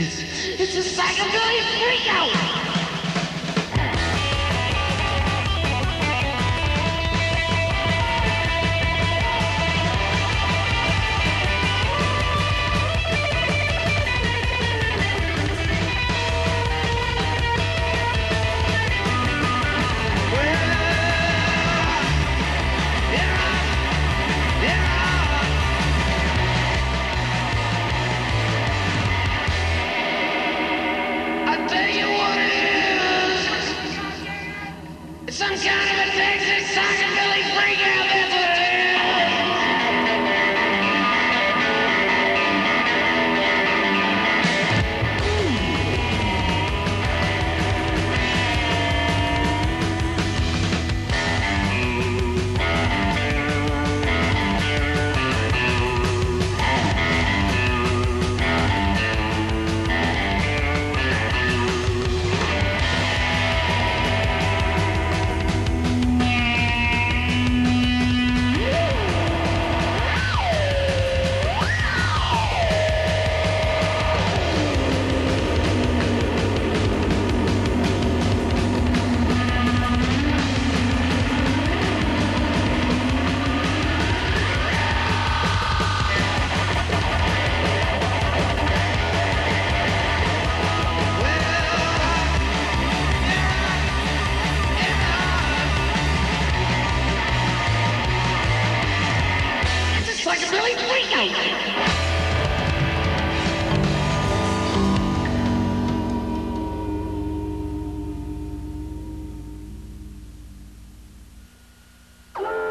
It's, it's a psychobilly Some kind of a Texas psychobilly freak out there. Silly freak out!